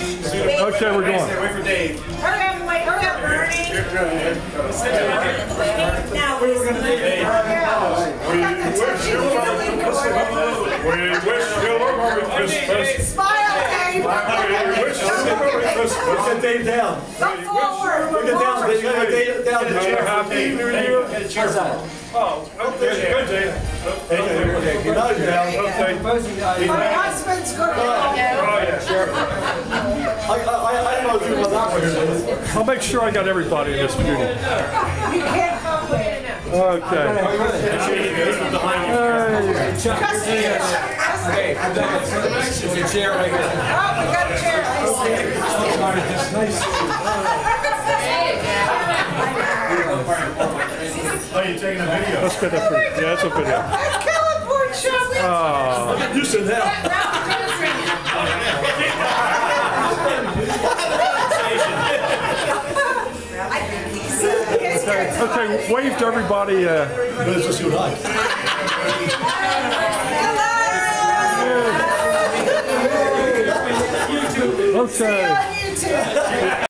Okay, we're going. Wait for Dave. Hurry up, wait, hurry up, Bernie. Now, we were gonna do it. We wish you We wish you a Merry Christmas. Smile, Dave. We wish you a Merry Christmas. Get Dave down. Come forward. Get down, Dave, get down to the And a chair. Happy New Year. How's that? Oh, okay, good, Dave. Hey, hey, okay, get out down. Okay. My husband's gonna go. I'll make sure I got everybody in this meeting. You can't come. Okay. Okay, there's a chair right. Oh, we got a chair. Oh, you taking a video? Let's get that for you. Yeah, that's a video. Kill it, poor Chubby. Ah. You sit down. Okay, wave to everybody. Uh, It's just you and I. Hello. okay. On YouTube.